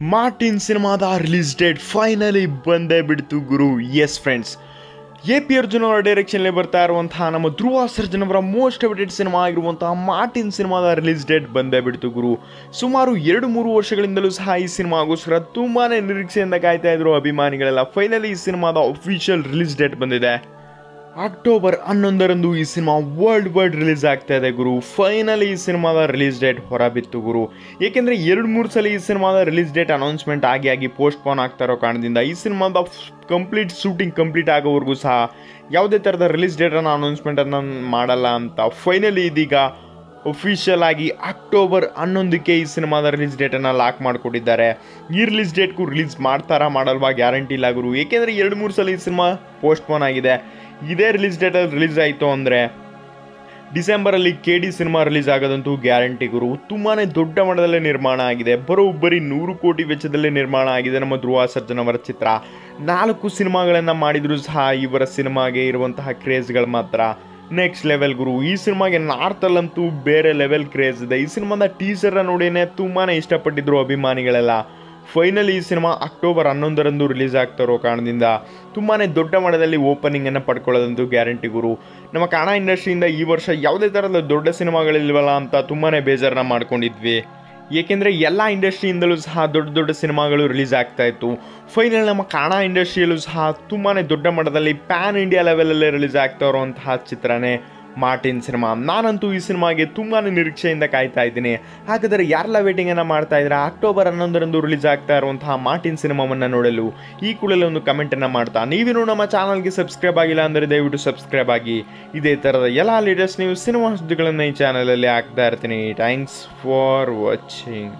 Martin ಸಿನಿಮಾದ release date finally ಬಂದೇ ಬಿಡ್ತು ಗುರು. Yes friends A P Arjun ಅವರ ಡೈರೆಕ್ಷನ್ಲಿ ಬರ್ತಾ ಇರುವಂತಹ ನಮ್ಮ ಧ್ರುವ ಸರ್ಜನ್ ಅವರ ಮೋಸ್ಟ್ ಅವಿಟೆಡ್ ಸಿನಿಮಾ ಆಗಿರುವಂತಹ ಮಾರ್ಟಿನ್ ಸಿನಿಮಾದ ರಿಲೀಸ್ ಡೇಟ್ ಬಂದೇ ಬಿಡ್ತು ಗುರು. ಸುಮಾರು ಎರಡು ಮೂರು ವರ್ಷಗಳಿಂದಲೂ ಸಹ ಈ ಸಿನಿಮಾಗೋಸ್ಕರ ತುಂಬಾ ನಿರೀಕ್ಷೆಯಿಂದ ಕಾಯ್ತಾ ಇದ್ರು ಅಭಿಮಾನಿಗಳೆಲ್ಲ. ಫೈನಲಿ ಈ ಸಿನಿಮಾದ ಅಫಿಷಿಯಲ್ ರಿಲೀಸ್ ಡೇಟ್ ಬಂದಿದೆ. ಅಕ್ಟೋಬರ್ ಹನ್ನೊಂದರಂದು ಈ ಸಿನಿಮಾ ವರ್ಲ್ಡ್ ವೈಡ್ ರಿಲೀಸ್ ಆಗ್ತಾ ಇದೆ ಗುರು. ಫೈನಲಿ ಈ ಸಿನಿಮಾದ ರಿಲೀಸ್ ಡೇಟ್ ಹೊರಬಿತ್ತು ಗುರು. ಏಕೆಂದರೆ ಎರಡು ಮೂರು ಸಲ ಈ ಸಿನಿಮಾದ ರಿಲೀಸ್ ಡೇಟ್ ಅನೌನ್ಸ್ಮೆಂಟ್ ಆಗಿ ಆಗಿ ಪೋಸ್ಟ್ಪೋನ್ ಆಗ್ತಾ ಇರೋ ಕಾರಣದಿಂದ ಈ ಸಿನಿಮಾದ ಕಂಪ್ಲೀಟ್ ಶೂಟಿಂಗ್ ಕಂಪ್ಲೀಟ್ ಆಗೋವರೆಗೂ ಸಹ ಯಾವುದೇ ಥರದ ರಿಲೀಸ್ ಡೇಟನ್ನು ಅನೌನ್ಸ್ಮೆಂಟನ್ನು ಮಾಡಲ್ಲ ಅಂತ. ಫೈನಲಿ ಇದೀಗ ಒಫಿಷಿಯಲ್ ಆಗಿ ಅಕ್ಟೋಬರ್ ಹನ್ನೊಂದಕ್ಕೆ ಈ ಸಿನಿಮಾದ ರಿಲೀಸ್ ಡೇಟನ್ನು ಲಾಕ್ ಮಾಡಿಕೊಟ್ಟಿದ್ದಾರೆ. ಈ ರಿಲೀಸ್ ಡೇಟ್ಗೂ ರಿಲೀಸ್ ಮಾಡ್ತಾರಾ ಮಾಡಲ್ವಾ ಗ್ಯಾರಂಟಿ ಇಲ್ಲ ಗುರು. ಏಕೆಂದರೆ ಎರಡು ಮೂರು ಸಲ ಈ ಸಿನಿಮಾ ಪೋಸ್ಟ್ಪೋನ್ ಆಗಿದೆ. ಇದೇ ರಿಲೀಸ್ ಡೇಟಲ್ಲಿ ರಿಲೀಸ್ ಆಯಿತು ಅಂದರೆ ಡಿಸೆಂಬರಲ್ಲಿ ಕೆ ಡಿ ಸಿನಿಮಾ ರಿಲೀಸ್ ಆಗೋದಂತೂ ಗ್ಯಾರಂಟಿ ಗುರು. ತುಂಬಾ ದೊಡ್ಡ ಮಟ್ಟದಲ್ಲೇ ನಿರ್ಮಾಣ ಆಗಿದೆ. ಬರೋಬ್ಬರಿ ನೂರು ಕೋಟಿ ವೆಚ್ಚದಲ್ಲೇ ನಿರ್ಮಾಣ ಆಗಿದೆ ನಮ್ಮ ಧ್ರುವ ಸರ್ಜನ್ ಚಿತ್ರ. ನಾಲ್ಕು ಸಿನಿಮಾಗಳನ್ನು ಮಾಡಿದರೂ ಸಹ ಇವರ ಸಿನಿಮಾಗೆ ಇರುವಂತಹ ಕ್ರೇಜ್ಗಳು ಮಾತ್ರ. ನೆಕ್ಸ್ಟ್ ಲೆವೆಲ್ ಗುರು. ಈ ಸಿನಿಮಾಗೆ ನಾರ್ತಲ್ಲಂತೂ ಬೇರೆ ಲೆವೆಲ್ ಕ್ರೇಜ್ ಇದೆ. ಈ ಸಿನಿಮಾದ ಟೀಸರ್ನ ನೋಡಿನೇ ತುಂಬಾ ಇಷ್ಟಪಟ್ಟಿದ್ರು ಅಭಿಮಾನಿಗಳೆಲ್ಲ. ಫೈನಲಿ ಈ ಸಿನಿಮಾ ಅಕ್ಟೋಬರ್ ಹನ್ನೊಂದರಂದು ರಿಲೀಸ್ ಆಗ್ತಾ ಇರೋ ಕಾರಣದಿಂದ ತುಂಬಾ ದೊಡ್ಡ ಮಟ್ಟದಲ್ಲಿ ಓಪನಿಂಗನ್ನು ಪಡ್ಕೊಳ್ಳೋದಂತೂ ಗ್ಯಾರಂಟಿ ಗುರು. ನಮ್ಮ ಕನ್ನಡ ಇಂಡಸ್ಟ್ರಿಯಿಂದ ಈ ವರ್ಷ ಯಾವುದೇ ಥರದ ದೊಡ್ಡ ಸಿನಿಮಾಗಳಿಲ್ವಲ್ಲ ಅಂತ ತುಂಬಾ ಬೇಜಾರನ್ನ ಮಾಡ್ಕೊಂಡಿದ್ವಿ. ಏಕೆಂದರೆ ಎಲ್ಲ ಇಂಡಸ್ಟ್ರಿಯಿಂದಲೂ ಸಹ ದೊಡ್ಡ ದೊಡ್ಡ ಸಿನಿಮಾಗಳು ರಿಲೀಸ್ ಆಗ್ತಾ ಇತ್ತು. ಫೈನಲ್ ನಮ್ಮ ಕನ್ನಡ ಇಂಡಸ್ಟ್ರಿಯಲ್ಲೂ ಸಹ ತುಂಬಾ ದೊಡ್ಡ ಮಟ್ಟದಲ್ಲಿ ಪ್ಯಾನ್ ಇಂಡಿಯಾ ಲೆವೆಲಲ್ಲೇ ರಿಲೀಸ್ ಆಗ್ತಾ ಇರುವಂತಹ ಚಿತ್ರನೇ. Martin cinema. ನಾನಂತೂ ಈ ಸಿನಿಮಾಗೆ ತುಂಬಾ ನಿರೀಕ್ಷೆಯಿಂದ ಕಾಯ್ತಾ ಇದ್ದೀನಿ. ಹಾಗಾದರೆ ಯಾರೆಲ್ಲ ವೇಟಿಂಗನ್ನು ಮಾಡ್ತಾ ಇದ್ದೀರಾ? ಅಕ್ಟೋಬರ್ ಹನ್ನೊಂದರಂದು ರಿಲೀಸ್ ಆಗ್ತಾ ಇರುವಂತಹ ಮಾರ್ಟಿನ್ ಸಿನಿಮಾವನ್ನು ನೋಡಲು ಈ ಕೂಡಲೇ ಒಂದು ಕಮೆಂಟನ್ನು ಮಾಡ್ತಾ. ನೀವೇನು ನಮ್ಮ ಚಾನಲ್ಗೆ ಸಬ್ಸ್ಕ್ರೈಬ್ ಆಗಿಲ್ಲ ಅಂದರೆ ದಯವಿಟ್ಟು ಸಬ್ಸ್ಕ್ರೈಬ್ ಆಗಿ. ಇದೇ ಥರದ ಎಲ್ಲ ಲೇಟೆಸ್ಟ್ ನೀವು ಸಿನಿಮಾ ಸುದ್ದಿಗಳನ್ನು ಈ ಚಾನಲಲ್ಲಿ ಹಾಕ್ತಾ ಇರ್ತೀನಿ. Thanks for watching